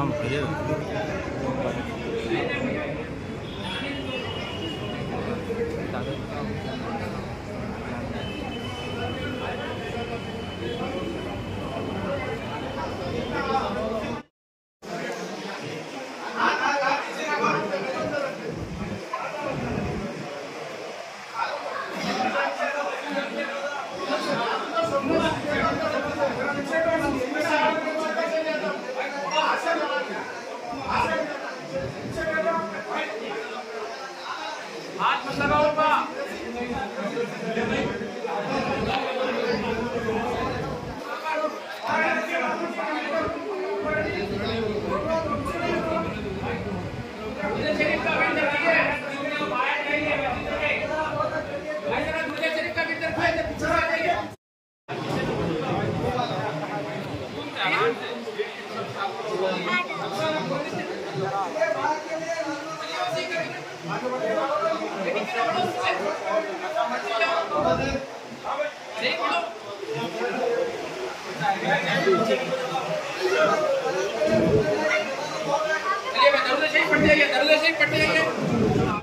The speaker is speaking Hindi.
काम करे दूल्हे शरीफ का बिंदर दिए बाहर चलिए दरुद शरीफ पढ़ते दरुद पढ़ते आइए